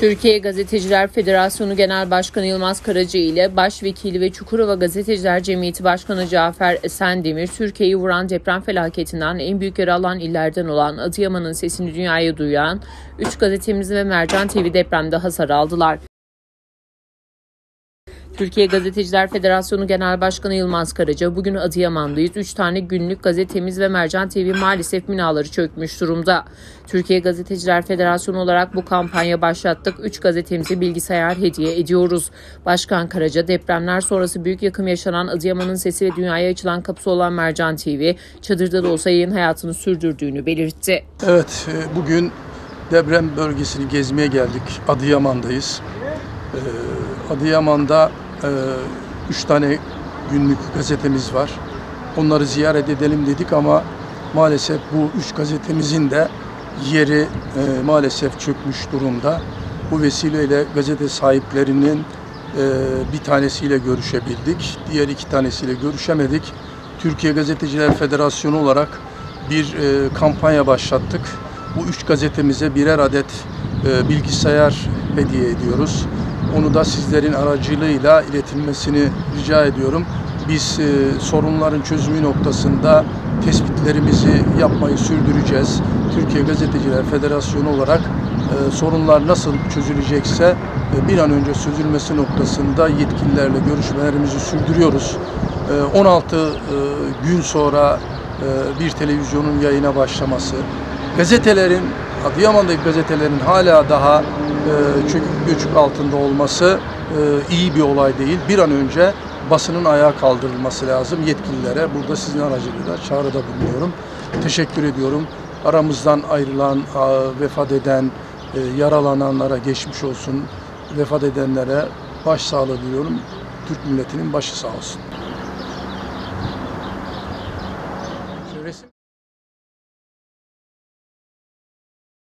Türkiye Gazeteciler Federasyonu Genel Başkanı Yılmaz Karaca ile Başvekili ve Çukurova Gazeteciler Cemiyeti Başkanı Cafer Esendemir, Türkiye'yi vuran deprem felaketinden en büyük yara alan illerden olan Adıyaman'ın sesini dünyaya duyan 3 gazetemiz ve Mercan TV depremde hasar aldılar. Türkiye Gazeteciler Federasyonu Genel Başkanı Yılmaz Karaca, bugün Adıyaman'dayız. 3 tane günlük gazetemiz ve Mercan TV maalesef binaları çökmüş durumda. Türkiye Gazeteciler Federasyonu olarak bu kampanya başlattık. 3 gazetemizi bilgisayar hediye ediyoruz. Başkan Karaca, depremler sonrası büyük yakım yaşanan Adıyaman'ın sesi ve dünyaya açılan kapısı olan Mercan TV, çadırda da olsa yayın hayatını sürdürdüğünü belirtti. Evet, e, bugün deprem bölgesini gezmeye geldik. Adıyaman'dayız. Ee, Adıyaman'da e, üç tane günlük gazetemiz var. Onları ziyaret edelim dedik ama maalesef bu üç gazetemizin de yeri e, maalesef çökmüş durumda. Bu vesileyle gazete sahiplerinin e, bir tanesiyle görüşebildik. Diğer iki tanesiyle görüşemedik. Türkiye Gazeteciler Federasyonu olarak bir e, kampanya başlattık. Bu üç gazetemize birer adet e, bilgisayar hediye ediyoruz. Onu da sizlerin aracılığıyla iletilmesini rica ediyorum. Biz e, sorunların çözümü noktasında tespitlerimizi yapmayı sürdüreceğiz. Türkiye Gazeteciler Federasyonu olarak e, sorunlar nasıl çözülecekse e, bir an önce çözülmesi noktasında yetkililerle görüşmelerimizi sürdürüyoruz. E, 16 e, gün sonra e, bir televizyonun yayına başlaması, gazetelerin, Adıyaman'daki gazetelerin hala daha e, çökük göçük altında olması e, iyi bir olay değil. Bir an önce basının ayağa kaldırılması lazım yetkililere. Burada sizin aracılığıyla çağrıda bulunuyorum. Teşekkür ediyorum. Aramızdan ayrılan, vefat eden, e, yaralananlara geçmiş olsun. Vefat edenlere başsağlığı diliyorum. Türk milletinin başı sağ olsun.